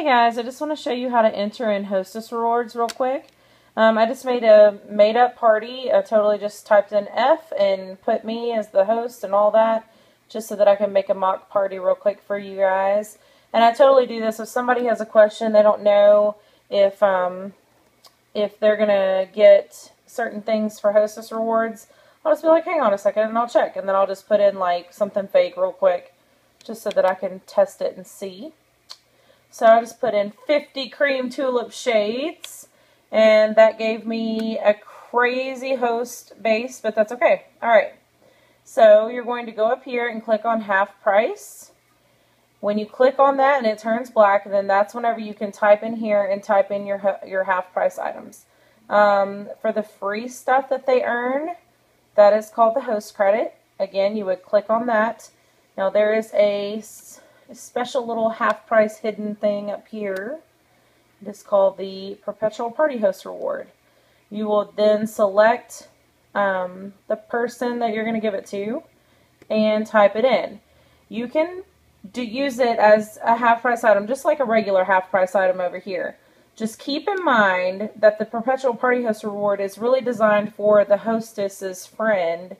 Hey guys, I just want to show you how to enter in Hostess rewards real quick. Um, I just made a made up party. I totally just typed in F and put me as the host and all that just so that I can make a mock party real quick for you guys. And I totally do this if somebody has a question, they don't know if um, if they're going to get certain things for Hostess rewards, I'll just be like, hang on a second, and I'll check. And then I'll just put in like something fake real quick just so that I can test it and see. So I just put in 50 cream tulip shades and that gave me a crazy host base, but that's okay. All right. So you're going to go up here and click on half price. When you click on that and it turns black, then that's whenever you can type in here and type in your your half price items. Um, for the free stuff that they earn, that is called the host credit. Again, you would click on that. Now there is a a special little half price hidden thing up here. It is called the Perpetual Party Host Reward. You will then select um, the person that you're going to give it to and type it in. You can do, use it as a half price item, just like a regular half price item over here. Just keep in mind that the Perpetual Party Host Reward is really designed for the hostess's friend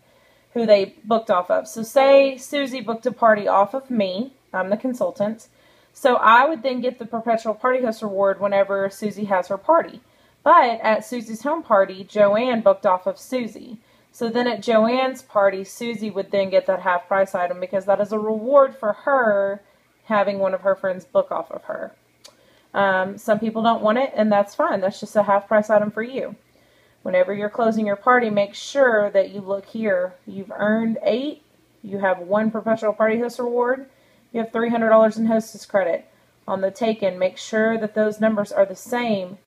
who they booked off of. So say Susie booked a party off of me I'm the consultant. So I would then get the perpetual party host reward whenever Susie has her party. But at Susie's home party, Joanne booked off of Susie. So then at Joanne's party, Susie would then get that half price item because that is a reward for her having one of her friends book off of her. Um, some people don't want it, and that's fine. That's just a half price item for you. Whenever you're closing your party, make sure that you look here. You've earned eight. You have one perpetual party host reward you have $300 in hostess credit. On the taken, make sure that those numbers are the same